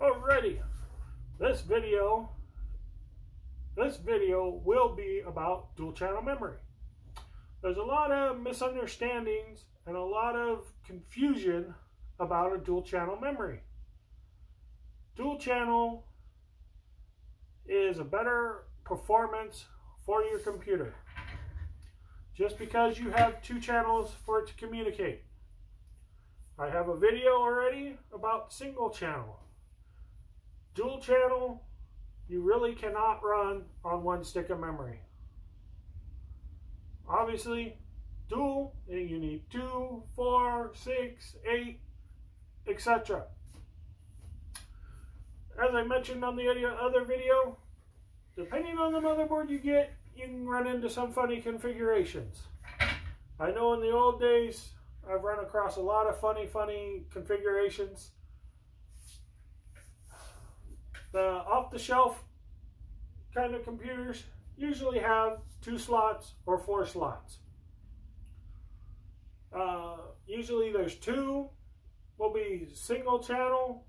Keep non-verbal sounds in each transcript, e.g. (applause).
Alrighty, this video, this video will be about dual channel memory. There's a lot of misunderstandings and a lot of confusion about a dual channel memory. Dual channel is a better performance for your computer. Just because you have two channels for it to communicate. I have a video already about single channel. Dual channel, you really cannot run on one stick of memory. Obviously, dual, you need two, four, six, eight, etc. As I mentioned on the other video, depending on the motherboard you get, you can run into some funny configurations. I know in the old days, I've run across a lot of funny, funny configurations. The off-the-shelf kind of computers usually have two slots or four slots. Uh, usually there's two will be single channel,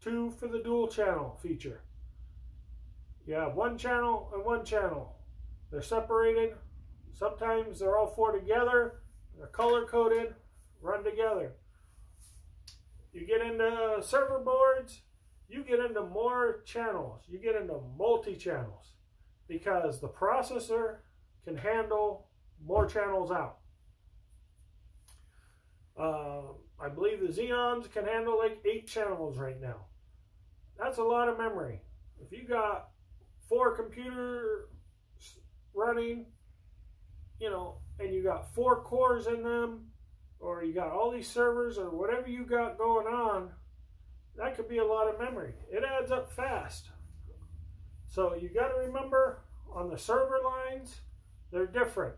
two for the dual channel feature. You have one channel and one channel. They're separated. Sometimes they're all four together. They're color coded, run together. You get into server boards, you get into more channels. You get into multi-channels because the processor can handle more channels out. Uh, I believe the Xeons can handle like eight channels right now. That's a lot of memory. If you got four computers running, you know, and you got four cores in them, or you got all these servers, or whatever you got going on, that could be a lot of memory. It adds up fast. So you got to remember on the server lines, they're different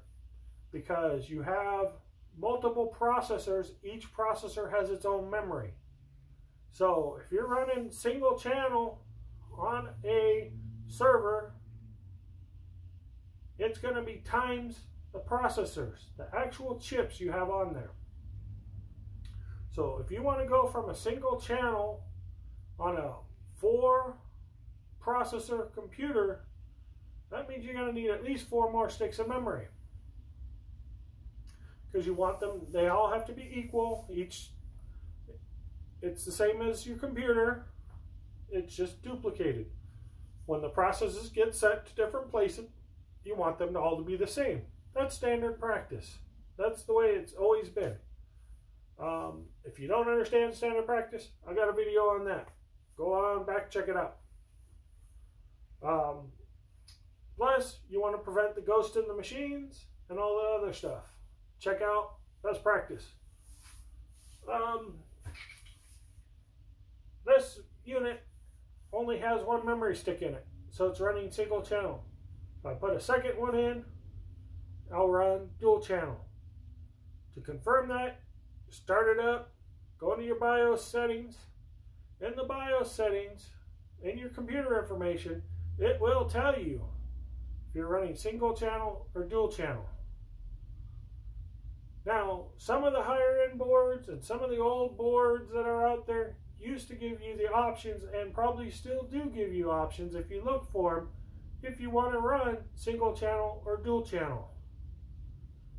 because you have multiple processors. Each processor has its own memory. So if you're running single channel on a server, it's going to be times the processors, the actual chips you have on there. So if you want to go from a single channel on a four processor computer, that means you're going to need at least four more sticks of memory. Because you want them, they all have to be equal. Each, it's the same as your computer. It's just duplicated. When the processes get set to different places, you want them to all to be the same. That's standard practice. That's the way it's always been. Um, if you don't understand standard practice, I got a video on that. Go on back, check it out. Um, plus, you want to prevent the ghost in the machines and all the other stuff. Check out best practice. Um, this unit only has one memory stick in it, so it's running single channel. If I put a second one in, I'll run dual channel. To confirm that, start it up, go into your BIOS settings. In the BIOS settings, in your computer information, it will tell you if you're running single channel or dual channel. Now, some of the higher end boards and some of the old boards that are out there used to give you the options and probably still do give you options if you look for them if you want to run single channel or dual channel.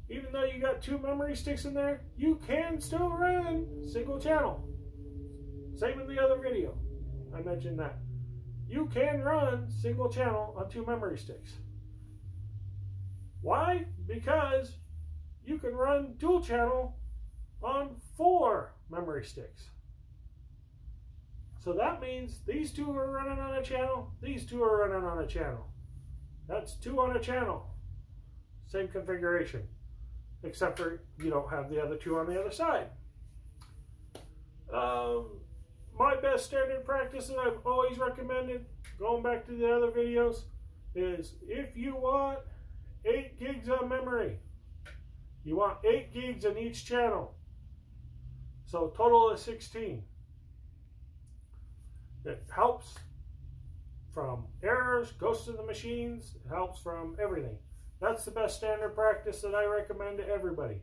Even though you got two memory sticks in there, you can still run single channel. Same in the other video. I mentioned that. You can run single channel on two memory sticks. Why? Because you can run dual channel on four memory sticks. So that means these two are running on a channel, these two are running on a channel. That's two on a channel. Same configuration, except for you don't have the other two on the other side. Um, my best standard practice that I've always recommended, going back to the other videos, is if you want 8 gigs of memory, you want 8 gigs in each channel. So total is 16. It helps from errors, ghosts of the machines, it helps from everything. That's the best standard practice that I recommend to everybody.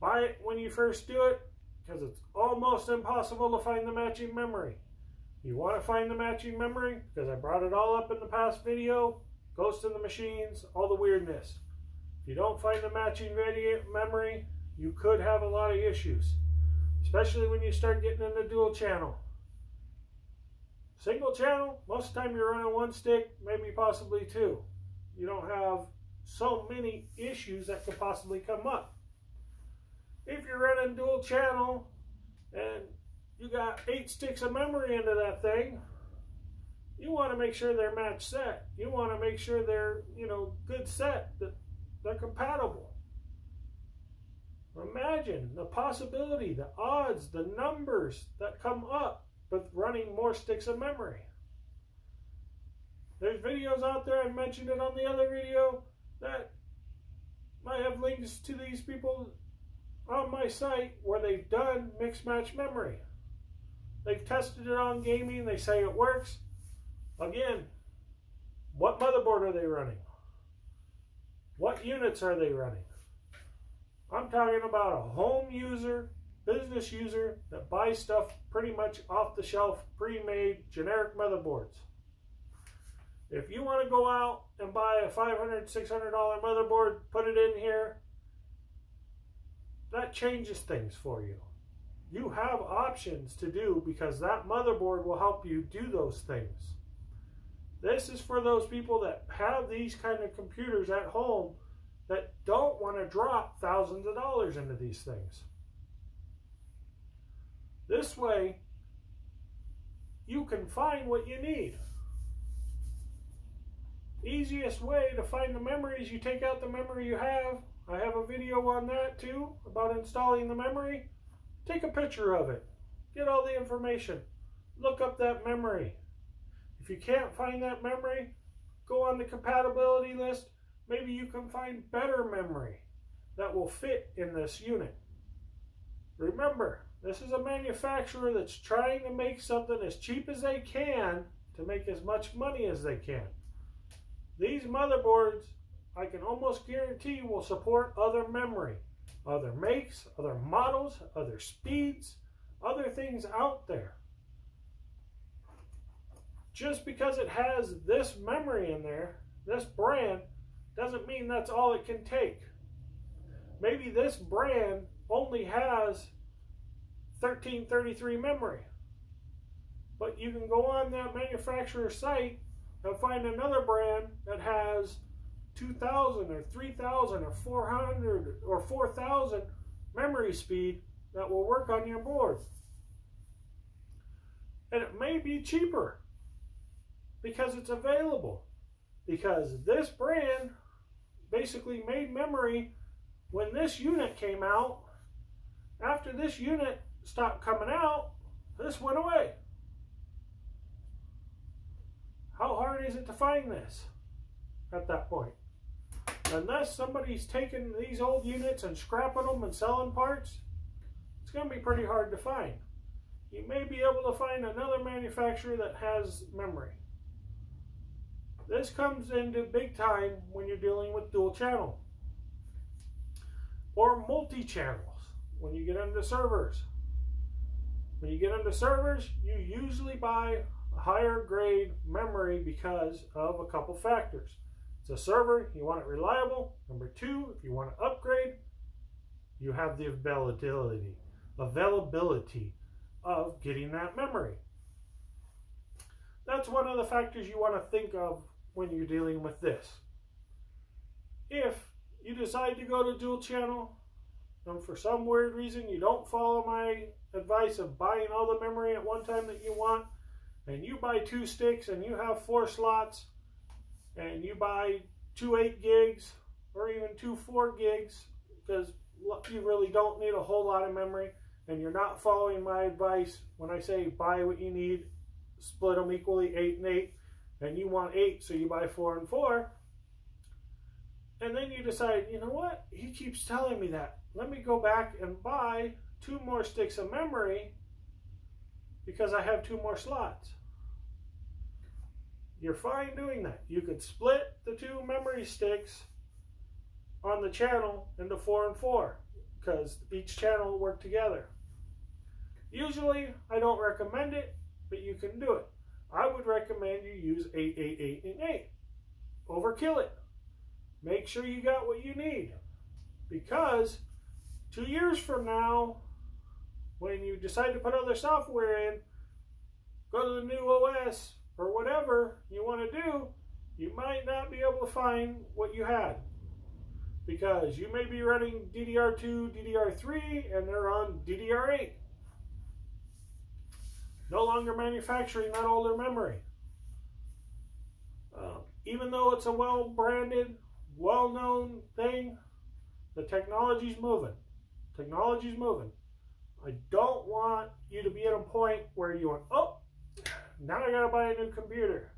Buy it when you first do it. Because it's almost impossible to find the matching memory. You want to find the matching memory because I brought it all up in the past video, Ghost in the Machines, all the weirdness. If you don't find the matching memory, you could have a lot of issues, especially when you start getting into dual channel. Single channel, most of the time you're running one stick, maybe possibly two. You don't have so many issues that could possibly come up. If you're running dual channel and you got eight sticks of memory into that thing, you want to make sure they're match set. You want to make sure they're, you know, good set, that they're compatible. Imagine the possibility, the odds, the numbers that come up with running more sticks of memory. There's videos out there, I mentioned it on the other video, that I have links to these people on my site where they've done mixed match memory. They've tested it on gaming, they say it works. Again, what motherboard are they running? What units are they running? I'm talking about a home user, business user that buys stuff pretty much off the shelf, pre-made, generic motherboards. If you want to go out and buy a $500, $600 motherboard, put it in here, that changes things for you. You have options to do because that motherboard will help you do those things. This is for those people that have these kind of computers at home that don't want to drop thousands of dollars into these things. This way, you can find what you need. Easiest way to find the memory is you take out the memory you have. I have a video on that too, about installing the memory. Take a picture of it. Get all the information. Look up that memory. If you can't find that memory, go on the compatibility list. Maybe you can find better memory that will fit in this unit. Remember, this is a manufacturer that's trying to make something as cheap as they can to make as much money as they can. These motherboards, I can almost guarantee, will support other memory, other makes, other models, other speeds, other things out there. Just because it has this memory in there, this brand, doesn't mean that's all it can take. Maybe this brand only has 1333 memory. But you can go on that manufacturer site and find another brand that has 2000 or 3000 or 400 or 4000 memory speed that will work on your board. And it may be cheaper because it's available. Because this brand basically made memory when this unit came out. After this unit stopped coming out, this went away. How hard is it to find this at that point? Unless somebody's taking these old units and scrapping them and selling parts, it's going to be pretty hard to find. You may be able to find another manufacturer that has memory. This comes into big time when you're dealing with dual channel or multi-channels when you get into servers. When you get into servers, you usually buy higher grade memory because of a couple factors. It's a server, you want it reliable. Number two, if you want to upgrade, you have the availability, availability of getting that memory. That's one of the factors you want to think of when you're dealing with this. If you decide to go to dual channel, and for some weird reason you don't follow my advice of buying all the memory at one time that you want, and you buy two sticks and you have four slots, and you buy two 8 gigs or even two 4 gigs, because you really don't need a whole lot of memory, and you're not following my advice when I say buy what you need, split them equally, 8 and 8, and you want 8, so you buy 4 and 4, and then you decide, you know what, he keeps telling me that. Let me go back and buy two more sticks of memory because I have two more slots. You're fine doing that. You could split the two memory sticks on the channel into four and four because each channel will work together. Usually, I don't recommend it, but you can do it. I would recommend you use 888 and 8. Overkill it. Make sure you got what you need. Because two years from now, when you decide to put other software in, go to the new OS or whatever you want to do, you might not be able to find what you had. Because you may be running DDR2, DDR3, and they're on DDR8. No longer manufacturing that older memory. Uh, even though it's a well-branded, well-known thing, the technology's moving. Technology's moving. I don't want you to be at a point where you want, oh, now I gotta buy a new computer.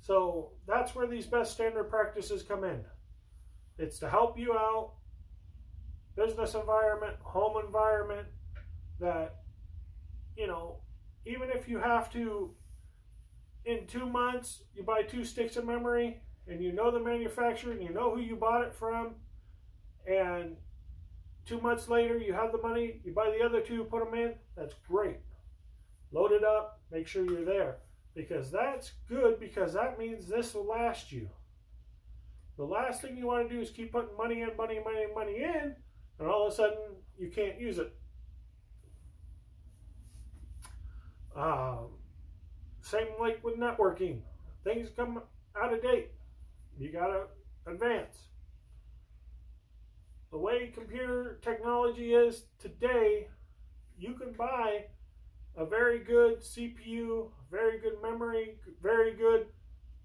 So that's where these best standard practices come in. It's to help you out, business environment, home environment, that, you know, even if you have to, in two months, you buy two sticks of memory and you know the manufacturer and you know who you bought it from, and two months later you have the money, you buy the other two, put them in, that's great. Load it up, make sure you're there. Because that's good because that means this will last you. The last thing you want to do is keep putting money in, money, money, money in, and all of a sudden you can't use it. Um, same like with networking. Things come out of date. You got to advance. The way computer technology is today, you can buy a very good CPU, very good memory, very good,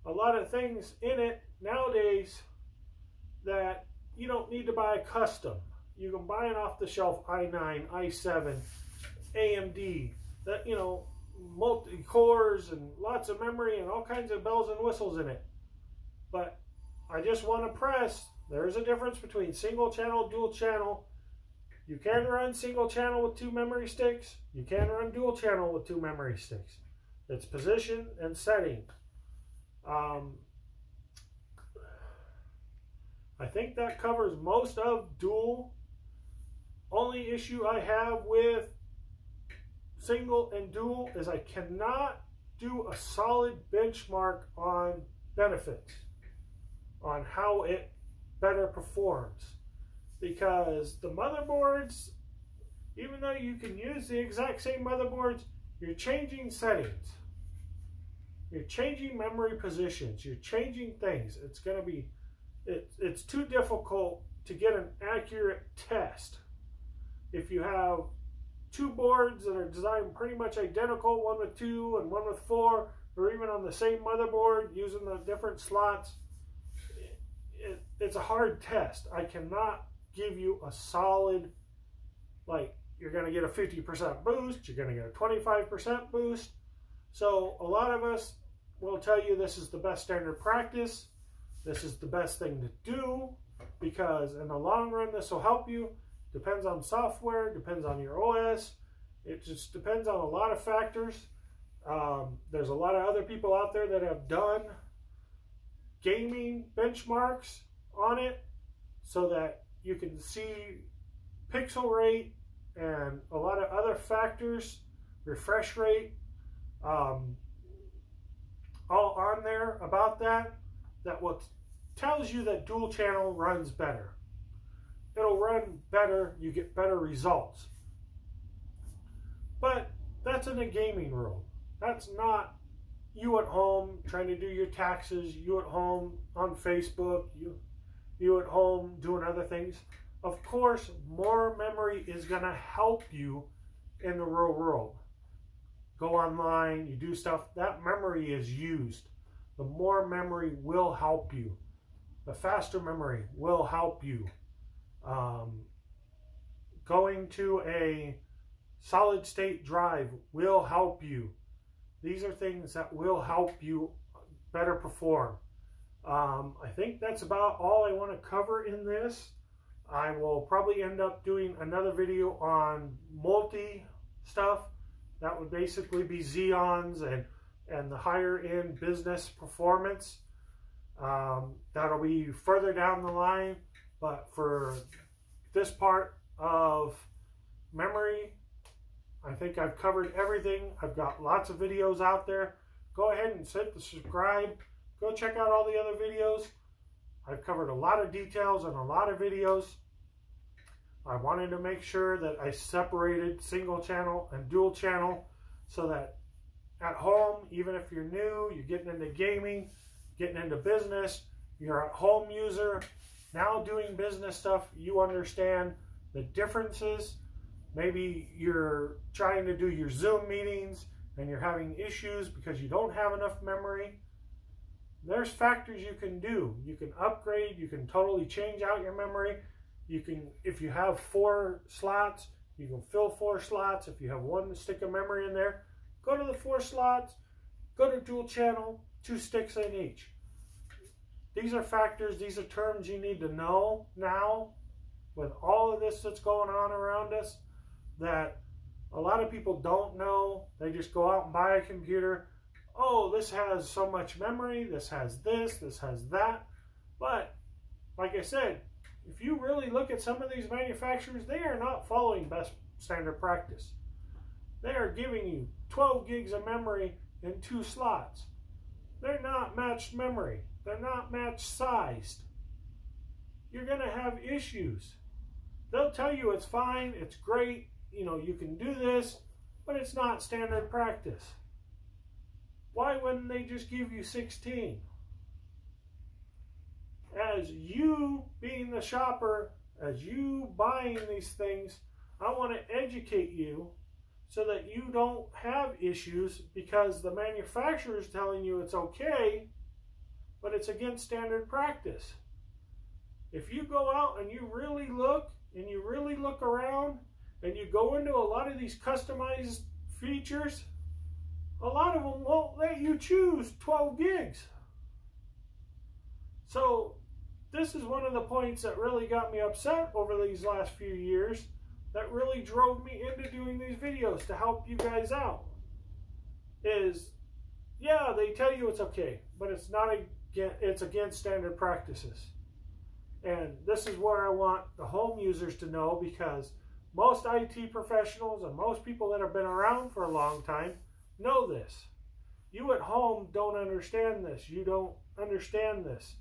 a lot of things in it nowadays that you don't need to buy a custom. You can buy an off-the-shelf i9, i7, AMD, that, you know, multi-cores and lots of memory and all kinds of bells and whistles in it. But I just want to press, there is a difference between single channel, dual channel, you can run single channel with two memory sticks. You can run dual channel with two memory sticks. It's position and setting. Um, I think that covers most of dual. Only issue I have with single and dual is I cannot do a solid benchmark on benefits, on how it better performs because the motherboards, even though you can use the exact same motherboards, you're changing settings. You're changing memory positions. You're changing things. It's going to be, it, it's too difficult to get an accurate test. If you have two boards that are designed pretty much identical, one with two and one with four, or even on the same motherboard using the different slots, it, it, it's a hard test. I cannot give you a solid, like you're going to get a 50% boost, you're going to get a 25% boost. So a lot of us will tell you this is the best standard practice. This is the best thing to do because in the long run, this will help you. Depends on software, depends on your OS. It just depends on a lot of factors. Um, there's a lot of other people out there that have done gaming benchmarks on it so that you can see pixel rate and a lot of other factors, refresh rate, um, all on there about that, that what tells you that dual channel runs better. It'll run better, you get better results. But that's in a gaming world. That's not you at home trying to do your taxes, you at home on Facebook, you you at home doing other things. Of course, more memory is going to help you in the real world. Go online, you do stuff, that memory is used. The more memory will help you. The faster memory will help you. Um, going to a solid state drive will help you. These are things that will help you better perform. Um, I think that's about all I want to cover in this. I will probably end up doing another video on multi stuff. That would basically be Xeons and, and the higher end business performance. Um, that'll be further down the line. But for this part of memory, I think I've covered everything. I've got lots of videos out there. Go ahead and hit the subscribe. Go check out all the other videos. I've covered a lot of details and a lot of videos. I wanted to make sure that I separated single channel and dual channel so that at home, even if you're new, you're getting into gaming, getting into business, you're a home user, now doing business stuff, you understand the differences. Maybe you're trying to do your Zoom meetings and you're having issues because you don't have enough memory. There's factors you can do. You can upgrade, you can totally change out your memory. You can, if you have four slots, you can fill four slots. If you have one stick of memory in there, go to the four slots, go to dual channel, two sticks in each. These are factors, these are terms you need to know now with all of this that's going on around us that a lot of people don't know. They just go out and buy a computer. Oh, this has so much memory, this has this, this has that. But, like I said, if you really look at some of these manufacturers, they are not following best standard practice. They are giving you 12 gigs of memory in two slots. They're not matched memory. They're not match sized. You're going to have issues. They'll tell you it's fine, it's great, you know, you can do this, but it's not standard practice. Why wouldn't they just give you 16? As you being the shopper, as you buying these things, I want to educate you so that you don't have issues because the manufacturer is telling you it's okay but it's against standard practice. If you go out and you really look and you really look around and you go into a lot of these customized features, a lot of them won't let you choose 12 gigs. So this is one of the points that really got me upset over these last few years that really drove me into doing these videos to help you guys out is yeah they tell you it's okay but it's not a it's against standard practices. And this is where I want the home users to know because most IT professionals and most people that have been around for a long time know this. You at home don't understand this. You don't understand this.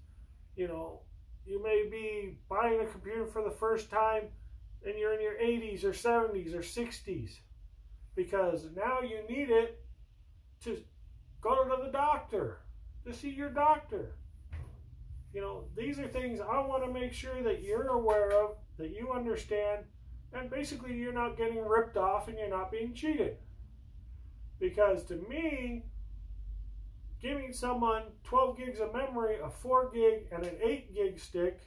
You know, you may be buying a computer for the first time and you're in your 80s or 70s or 60s because now you need it to go to the doctor to see your doctor. You know, these are things I want to make sure that you're aware of, that you understand, and basically you're not getting ripped off and you're not being cheated. Because to me, giving someone 12 gigs of memory, a 4 gig, and an 8 gig stick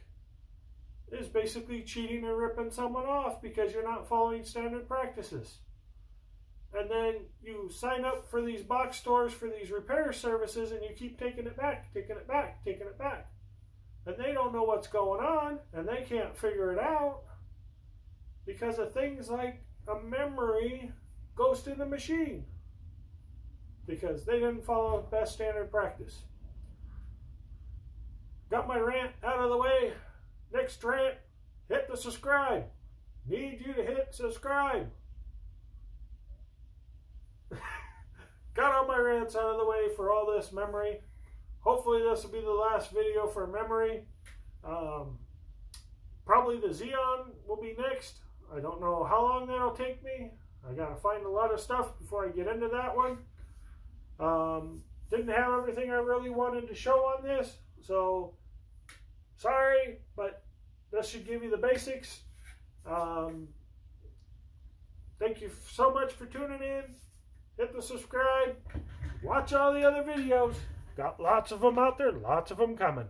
is basically cheating and ripping someone off because you're not following standard practices and then you sign up for these box stores for these repair services and you keep taking it back, taking it back, taking it back. And they don't know what's going on and they can't figure it out because of things like a memory goes to the machine because they didn't follow best standard practice. Got my rant out of the way. Next rant, hit the subscribe. Need you to hit subscribe. (laughs) got all my rants out of the way for all this memory. Hopefully this will be the last video for memory. Um, probably the Xeon will be next. I don't know how long that'll take me. I got to find a lot of stuff before I get into that one. Um, didn't have everything I really wanted to show on this, so sorry, but this should give you the basics. Um, thank you so much for tuning in hit the subscribe, watch all the other videos. Got lots of them out there, lots of them coming.